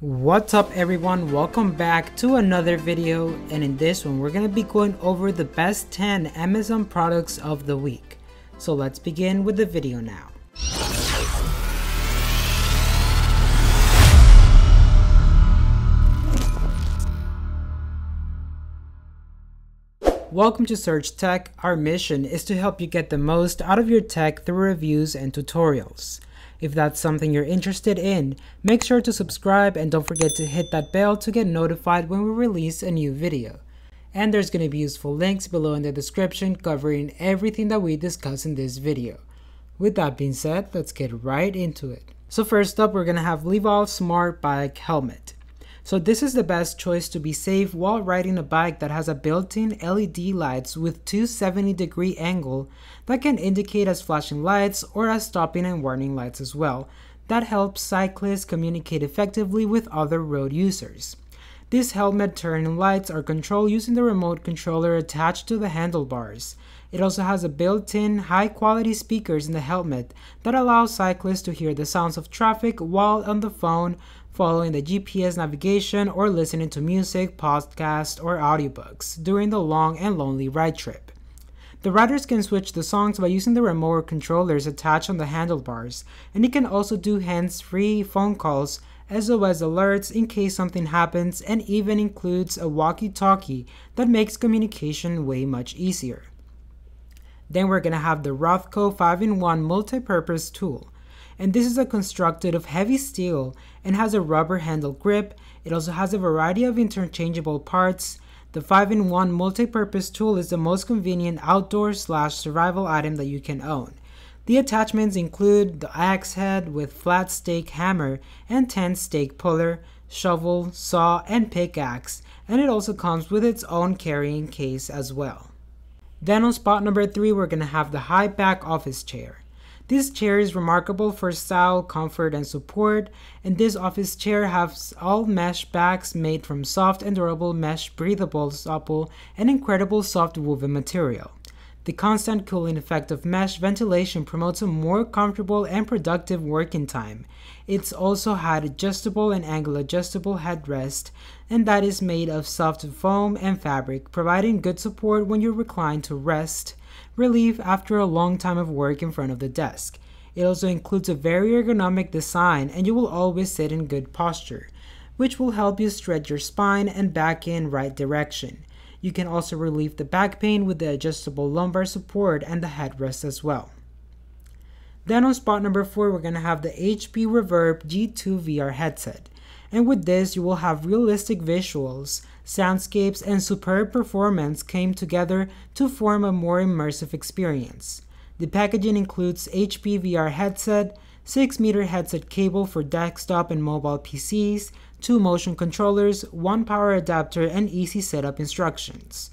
What's up everyone, welcome back to another video and in this one we're going to be going over the best 10 Amazon products of the week. So let's begin with the video now. Welcome to Serg Tech. Our mission is to help you get the most out of your tech through reviews and tutorials. If that's something you're interested in, make sure to subscribe and don't forget to hit that bell to get notified when we release a new video. And there's going to be useful links below in the description covering everything that we discuss in this video. With that being said, let's get right into it. So first up, we're going to have Levolve Smart Bike Helmet. So this is the best choice to be safe while riding a bike that has a built-in LED lights with 270 degree angle that can indicate as flashing lights or as stopping and warning lights as well. That helps cyclists communicate effectively with other road users. These helmet turning lights are controlled using the remote controller attached to the handlebars. It also has a built-in high-quality speakers in the helmet that allow cyclists to hear the sounds of traffic while on the phone, following the GPS navigation, or listening to music, podcasts, or audiobooks during the long and lonely ride trip. The riders can switch the songs by using the remote controllers attached on the handlebars, and it can also do hands-free phone calls, SOS alerts in case something happens, and even includes a walkie-talkie that makes communication way much easier. Then we're gonna have the Rothco 5-in-1 multi-purpose tool and this is constructed of heavy steel and has a rubber handle grip. It also has a variety of interchangeable parts. The 5-in-1 multi-purpose tool is the most convenient outdoor slash survival item that you can own. The attachments include the axe head with flat stake hammer and 10 stake puller, shovel, saw, and pickaxe, and it also comes with its own carrying case as well. Then on spot number 3 we're going to have the high back office chair. This chair is remarkable for style, comfort, and support, and this office chair has all mesh backs made from soft and durable mesh breathable, supple, and incredible soft woven material. The constant cooling effect of mesh ventilation promotes a more comfortable and productive working time. It's also had adjustable and angle adjustable headrest, and that is made of soft foam and fabric, providing good support when you recline to rest relief after a long time of work in front of the desk. It also includes a very ergonomic design and you will always sit in good posture, which will help you stretch your spine and back in right direction. You can also relieve the back pain with the adjustable lumbar support and the headrest as well. Then on spot number 4 we're going to have the HP Reverb G2 VR headset. And with this you will have realistic visuals, soundscapes, and superb performance came together to form a more immersive experience. The packaging includes HP VR headset, 6 meter headset cable for desktop and mobile PCs, two motion controllers, one power adapter, and easy setup instructions.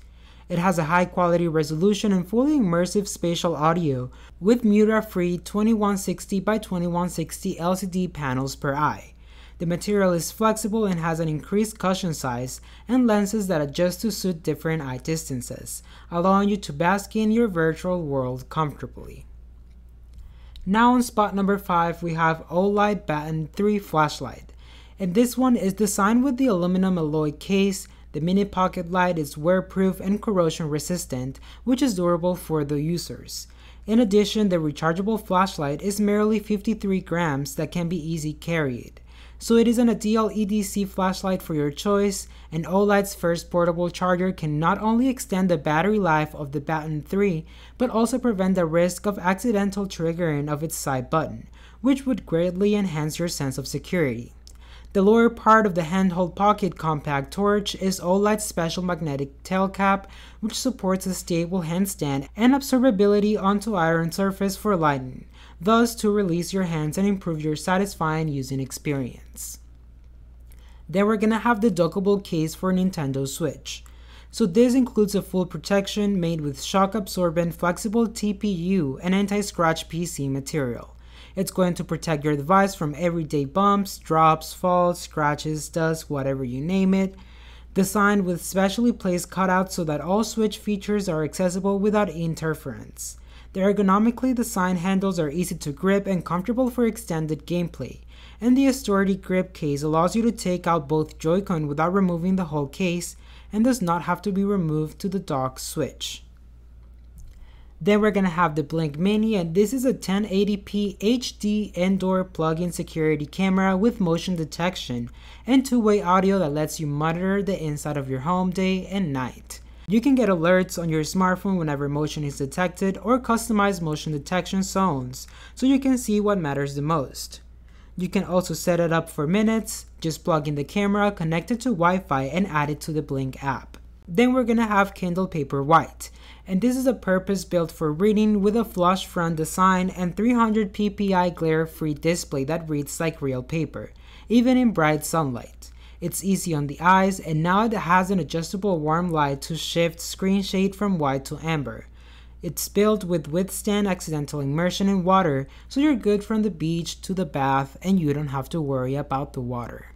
It has a high quality resolution and fully immersive spatial audio with Mura-free 2160 by 2160 LCD panels per eye. The material is flexible and has an increased cushion size and lenses that adjust to suit different eye distances, allowing you to bask in your virtual world comfortably. Now on spot number 5 we have Olight Baton 3 flashlight. And this one is designed with the aluminum alloy case, the mini pocket light is wear-proof and corrosion resistant, which is durable for the users. In addition, the rechargeable flashlight is merely 53 grams that can be easy carried. So it is an EDC flashlight for your choice, and Olight's first portable charger can not only extend the battery life of the Baton 3, but also prevent the risk of accidental triggering of its side button, which would greatly enhance your sense of security. The lower part of the handheld pocket compact torch is Olight's special magnetic tail cap, which supports a stable handstand and absorbability onto iron surface for lighting, thus to release your hands and improve your satisfying using experience. Then we're gonna have the dockable case for Nintendo Switch. So this includes a full protection made with shock absorbent flexible TPU and anti-scratch PC material. It's going to protect your device from everyday bumps, drops, falls, scratches, dust, whatever you name it. Designed with specially placed cutouts so that all Switch features are accessible without interference. The ergonomically designed handles are easy to grip and comfortable for extended gameplay, and the sturdy grip case allows you to take out both Joy-Con without removing the whole case and does not have to be removed to the dock switch. Then we're gonna have the Blink Mini and this is a 1080p HD indoor plug-in security camera with motion detection and two-way audio that lets you monitor the inside of your home day and night. You can get alerts on your smartphone whenever motion is detected or customize motion detection zones so you can see what matters the most. You can also set it up for minutes, just plug in the camera, connect it to Wi-Fi and add it to the Blink app. Then we're gonna have Kindle Paperwhite and this is a purpose built for reading with a flush front design and 300 ppi glare free display that reads like real paper, even in bright sunlight. It's easy on the eyes and now it has an adjustable warm light to shift screen shade from white to amber. It's built with withstand accidental immersion in water so you're good from the beach to the bath and you don't have to worry about the water.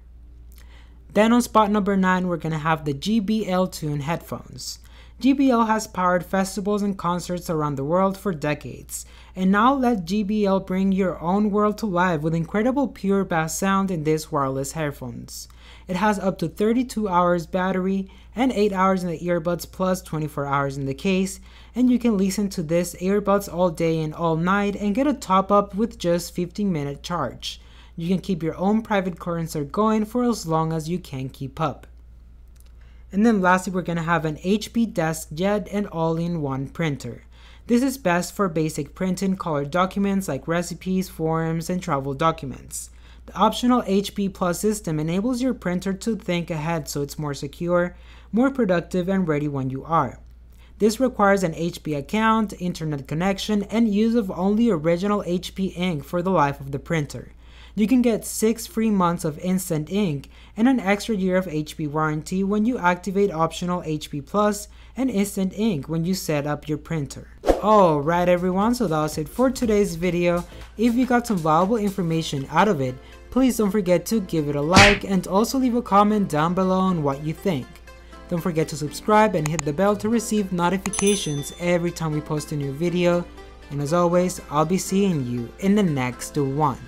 Then on spot number 9 we're gonna have the JBL Tune headphones. JBL has powered festivals and concerts around the world for decades, and now let JBL bring your own world to life with incredible pure bass sound in these wireless headphones. It has up to 32 hours battery and 8 hours in the earbuds plus 24 hours in the case, and you can listen to this earbuds all day and all night and get a top up with just 15 minute charge. You can keep your own private concert going for as long as you can keep up. And then lastly, we're going to have an HP DeskJet and all-in-one printer. This is best for basic printing color documents like recipes, forms, and travel documents. The optional HP Plus system enables your printer to think ahead so it's more secure, more productive, and ready when you are. This requires an HP account, internet connection, and use of only original HP ink for the life of the printer. You can get 6 free months of instant ink and an extra year of HP warranty when you activate optional HP Plus and instant ink when you set up your printer. Alright everyone, so that was it for today's video. If you got some valuable information out of it, please don't forget to give it a like and also leave a comment down below on what you think. Don't forget to subscribe and hit the bell to receive notifications every time we post a new video. And as always, I'll be seeing you in the next one.